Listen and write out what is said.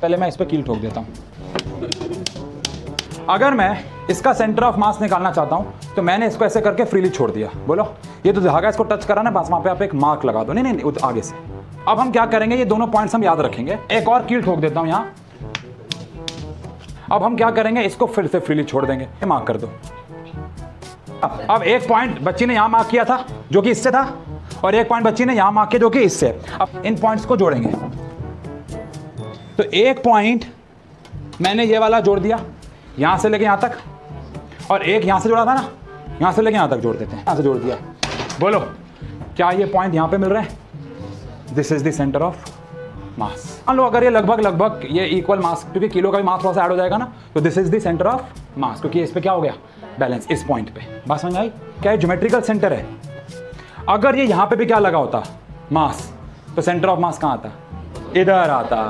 पहले मैं इस पर कील ठोक देता हूँ। अगर मैं इसका सेंटर ऑफ़ मास निकालना चाहता हूँ तो मैंने इसको ऐसे करके फ्रीली छोड़ दिया। बोलो? ये तो धागा इसको टच करा ना बस वहाँ पे आप एक मार्क लगा दो। नहीं नहीं, नहीं आगे से। अब हम क्या करेंगे ये दोनों पॉइंट्स हम याद रखेंगे। एक और कील ठोक देता हूँ यहाँ। अब हम क्या करेंगे इसको फिर से फ्रीली छोड़ देंगे। ये मार्क कर दो। अब अब एक पॉइंट बच्ची ने यहाँ मार्क किया था जो कि इससे था और एक पॉइंट बच्ची ने यहाँ मार्क किया जो कि इससे। अब इन पॉइंट्स को जोड़ेंगे। तो एक पॉइंट मैंने ये वाला जोड़ दिया, यहाँ से लेके यहाँ तक, और एक यहाँ से जोड़ा था ना, यहाँ से लेके यहाँ तक जोड़ देते हैं, यहाँ से जोड़ दिया। बोलो, क्या ये पॉइंट यहाँ पे मिल रहे हैं? This is the centre of mass मान लो अगर ये लगभग लगभग ये इक्वल मास क्योंकि किलो का भी मास थोड़ा सा ऐड हो जाएगा ना तो this is the centre of mass क्योंकि इस पर क्या हो गया? बैलेंस इस पॉइंट पे। बात समझ आई? क्या ज्योमेट्रिकल सेंटर है? अगर ये यहाँ पे भी क्या लगा होता? मास तो सेंटर ऑफ़ मास कहाँ आता? इधर आता।